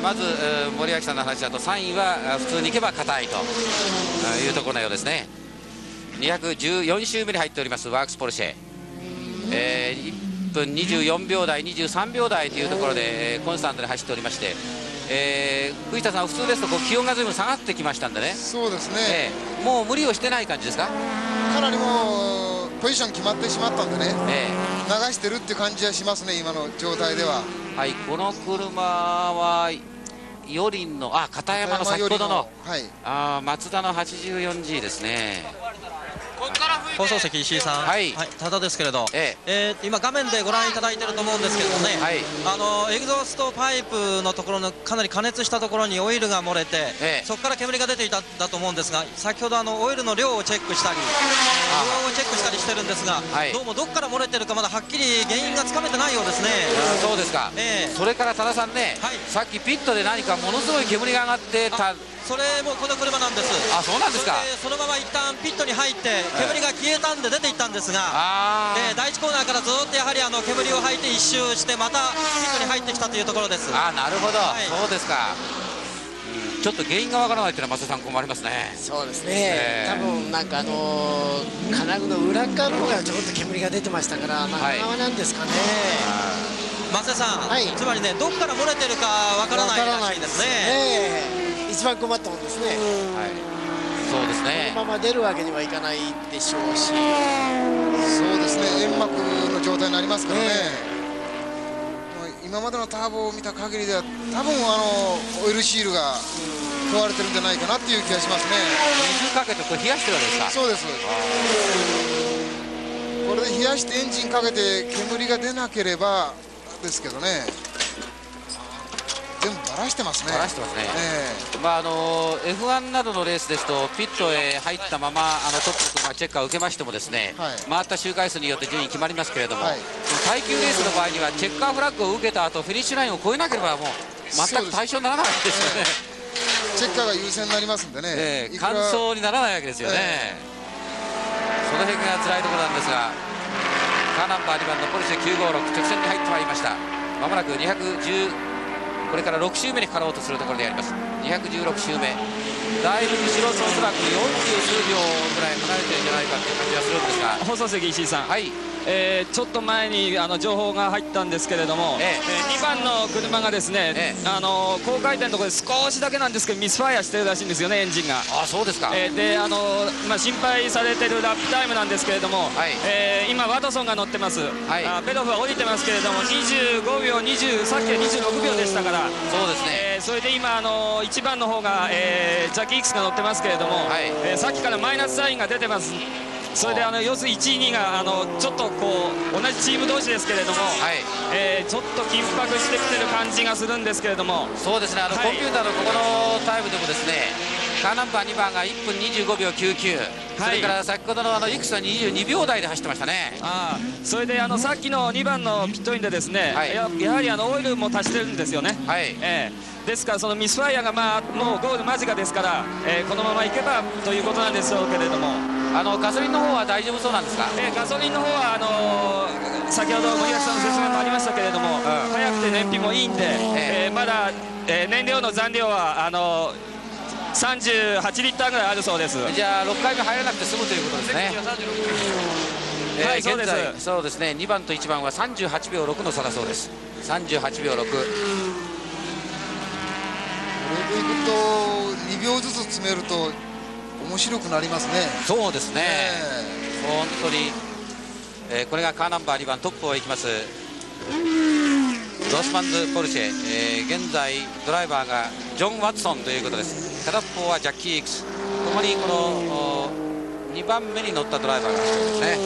ーまず、えー森脇さんの話だと3位はあ普通に行けば硬いとあいうところのようですね。214周目に入っておりますワークスポルシェ、えー1分24秒台23秒台というところで、えーコンスタントに走っておりまして、えー藤田さん普通ですとこう気温がずいぶん下がってきましたんでね、そうですね、えーもう無理をしてない感じですか、かなりもうポジション決まってしまったんでね。え流してるっていう感じはしますね今の状態では。ーはい、この車はよりんのあ片山の先ほどのはい。あー松田の 84G ですね放送席石井さん、はい。ただですけれど、ええ。ー今、画面でご覧いただいていると思うんですけれどもね、はい。あのエグゾーストパイプのところのかなり加熱したところにオイルが漏れて、ええ。そこから煙が出ていたんだと思うんですが、先ほどあのオイルの量をチェックしたり、量をチェックしたりしてるんですが、はい。どうもどこから漏れてるか、まだはっきり原因がつかめてないようですね。そうですか、ええ。それから多田さんね、はい。さっきピットで何かものすごい煙が上がってたあそれもこの車なんです。あそうなんですか。それでそのまま一旦ピットに入って煙が消えたんで出ていったんですが、えー第1コーナーからずっとやはりあの煙を吐いて一周してまたピットに入ってきたというところです。あーなるほど、はい。そうですか、うん。ちょっと原因がわからないというのは増田さん困りますね。そうですね、ええ。多分なんかあのー金具の裏側の方がちょっと煙が出てましたから、中側なんですかね、松江さん、はい。つまりねどこから漏れてるかわからないらしいですね。ええ一番困ったもんですね、はい。そうですね。このまま出るわけにはいかないでしょうし、そうですね。煙幕の状態になりますからね、えもう今までのターボを見た限りでは多分あのオイルシールが壊れてるんじゃないかなっていう気がしますね。水かけてこれ冷やしてるわけですか？そうです。これで冷やしてエンジンかけて煙が出なければですけどねらしてますね。ばらしてますね。えまああの F1 などのレースですとピットへ入ったままあのトップがチェッカーを受けましてもですね、はい。回った周回数によって順位決まりますけれども、はい。耐久レースの場合にはチェッカーフラッグを受けた後フィニッシュラインを越えなければもう全く対象にならないですよね、えチェッカーが優先になりますんでね、ええいくら。完走にならないわけですよね、えその辺が辛いところなんですがカーナンバー2番のポルシェ956直線に入ってまいりました。まもなく210これから6周目にかかろうとするところであります。216周目。だいぶ後ろとおそらく40数秒ぐらい離れてるんじゃないかという感じがするんですが。放送席石井さん、はいえーちょっと前にあの情報が入ったんですけれども、ええ。え2番の車がですね、ええ。あの高回転のところで少しだけなんですけどミスファイアしてるらしいんですよねエンジンが。あそうですか、えーであのまあ、心配されてるラップタイムなんですけれども、はい。えー今、ワトソンが乗ってます、はい。あペドフは降りてますけれども25秒20さっきは26秒でしたから、そうですね、えーそれで今、あの1番の方が、えージャッキー・イックスが乗ってますけれども、はい。えーさっきからマイナスサインが出てます。それであの要するに1位、2位があのちょっとこう同じチーム同士ですけれども、はい。えーちょっと緊迫してきてる感じがするんですけれども、そうですね。あの、はい。コンピューターのここのタイムでもですねカーナンバー2番が1分25秒99、それから先ほどのあのイクスは22秒台で走ってましたね。あーそれであのさっきの2番のピットインでですね、はい。ややはりあのオイルも足してるんですよね。はい。えーですからそのミスファイアがまあもうゴール間近ですから、えーこのままいけばということなんでしょうけれども、あのガソリンの方は大丈夫そうなんですか？えーガソリンの方はあのー先ほど森脇さんの説明もありましたけれども、速くて燃費もいいんで、ええ。ーまだ、えー燃料の残量はあのー38リッターぐらいあるそうです。じゃあ6回目入らなくて済むということですね。えーはいそうです。現在そうですね。2番と1番は38秒6の差だそうです。38秒6これでいくと2秒ずつ詰めると面白くなりますね。そうですね、え本当に、えーこれがカーナンバー2番トップを行きます。ロスマンズ・ポルシェ、えー現在ドライバーがジョン・ワトソンということです。片方はジャッキー・イークス。ともにこの2番目に乗ったドライバーが走ってますね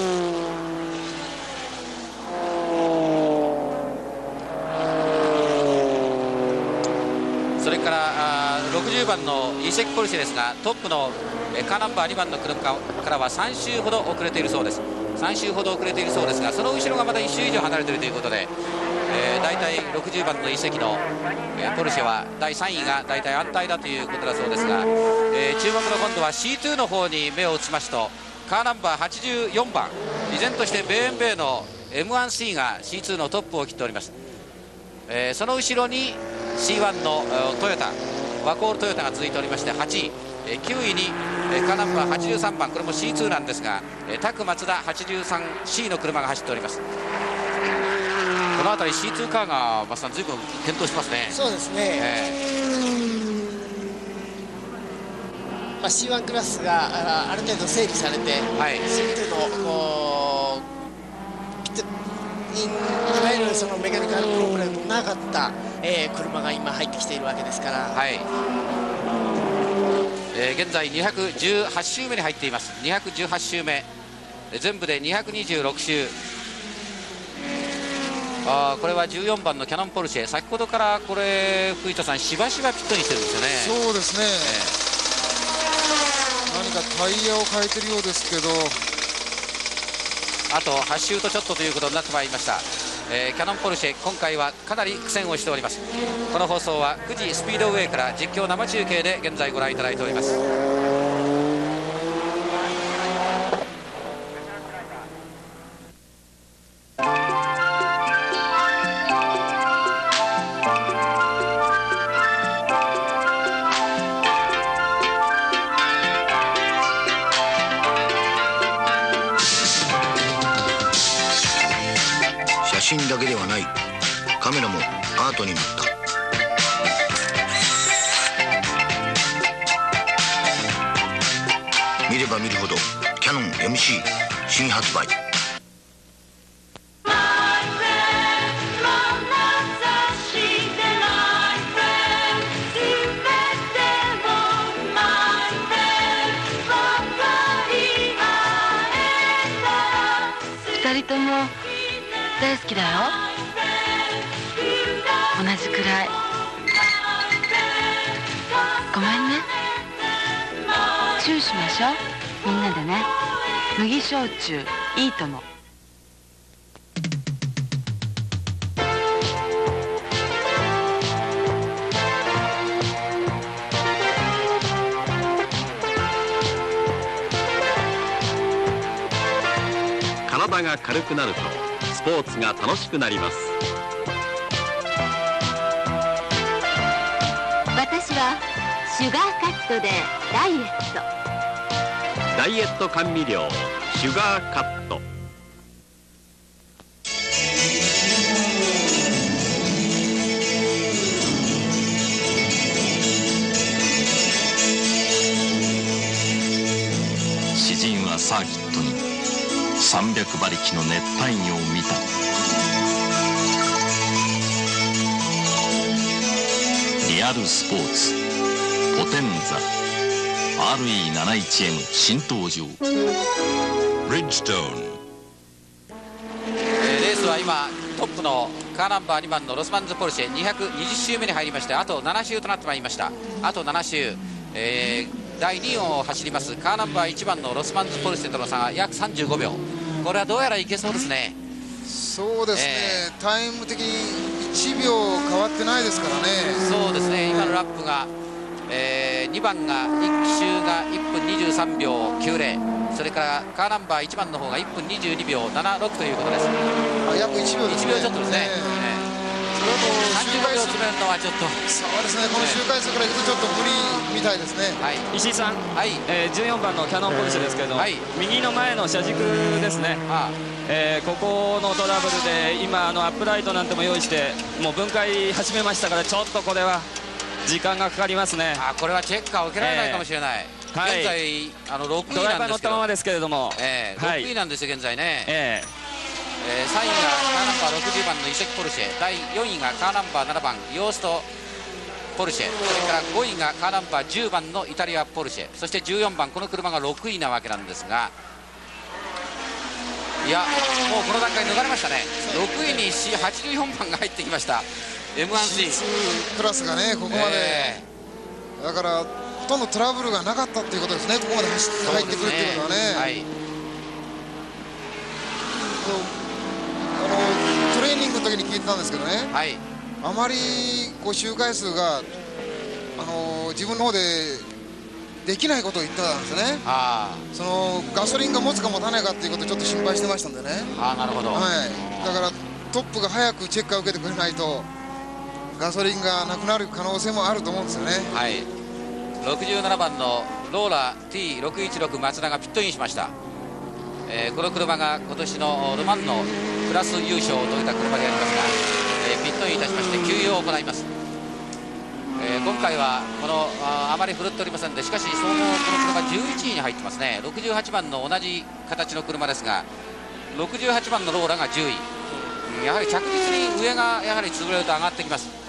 それからあー60番のイセキ・ポルシェですがトップのカーナンバー2番の車からは3周ほど遅れているそうです。3周ほど遅れているそうですがその後ろがまた1周以上離れているということで、えー、大体60番のイセキの、えポルシェは第3位が大体安泰だということだそうですが、えー注目の今度は C2 の方に目を移しますとカーナンバー84番依然としてベーンベーの M1C が C2 のトップを切っております。えーその後ろに C1 のトヨタ。ワコールトヨタが続いておりまして8位9位にカーナンバー83番これも C2 なんですがタクマツダ 83C の車が走っております。この辺り C2 カーがマスさんずいぶん検討しますね。そうですね、えー。まあ、C1 クラスがある程度整理されて、はい、全てのこういわゆるそのメカニカルプログラムのなかった、えー、車が今入ってきているわけですから。はい。えー、現在218周目に入っています。218周目。全部で226周。あこれは14番のキャノンポルシェ。先ほどからこれ藤田さんしばしばピットにしてるんですよね。そうですね、えー、何かタイヤを変えてるようですけど。あと8周とちょっとということになってまいりました、えー、キャノンポルシェ今回はかなり苦戦をしております。この放送は9時スピードウェイから実況生中継で現在ご覧いただいております。だけではない。カメラもアートになった。見れば見るほどキャノン MC 新発売。二人とも大好きだよ。同じくらい。ごめんね。チューしましょう。みんなでね。麦焼酎。いいとも。体が軽くなると。ポーツが楽しくなります。はシュガーカットでダイエット。ダイエット甘味料シュガーカット。詩人はサーキットに300馬力の熱帯魚を見た。リアルスポーツ。ポテンザ。RE71M 新登場ブリッジストーン、えー、レースは今トップのカーナンバー2番のロスマンズポルシェ。220周目に入りましてあと7周となってまいりました。あと7周、えー、第2位を走りますカーナンバー1番のロスマンズポルシェとの差が約35秒。これはどうやらいけそうですね。そうですね、えー、タイム的に1秒変わってないですからね。そうですね。今のラップが、えー、2番が1周が1分23秒90それからカーナンバー1番の方が1分22秒76ということです。あ約1秒です、ね、1秒ちょっとですね、えー周回数めるのはちょっとそうですねこの周回数からいくとちょっと無理みたいですね、はい、石井さん、はい。えー、14番のキャノンポルシェですけれど。も、はい、右の前の車軸ですね、ああ。えー、ここのトラブルで今あのアップライトなんても用意してもう分解始めましたからちょっとこれは時間がかかりますね。あこれはチェッカー受けられないかもしれない、えー、はい、現在あの6位ドライバー乗ったままですけれども、えー、6位なんですよ現在ね、えーえー、3位がカーナンバー60番の移籍ポルシェ第4位がカーナンバー7番ヨーストポルシェそれから5位がカーナンバー10番のイタリアポルシェそして14番この車が6位なわけなんですがいやもうこの段階逃れましたね。6位に84番が入ってきました。M1C クラスがねここまで、えー、だからほとんどトラブルがなかったっていうことですね。ここまで走って入ってくるっていうことはね、はい、あのトレーニングの時に聞いてたんですけどね、はい、あまりこう周回数があの自分の方でできないことを言ってたんですね。そのガソリンが持つか持たないかっていうことをちょっと心配してましたんでね。あなるほど、はい、だからトップが早くチェックを受けてくれないとガソリンがなくなる可能性もあると思うんですよね。はい。67番のローラ T616 松田がピットインしました、えー、この車が今年のル・マンのクラス優勝を遂げた車でありますが、えー、ピットインいたしまして給油を行います、えー、今回はこのあまり振るっておりませんでしかし総合この車11位に入ってますね。68番の同じ形の車ですが68番のローラが10位。やはり着実に上がやはり潰れると上がってきます。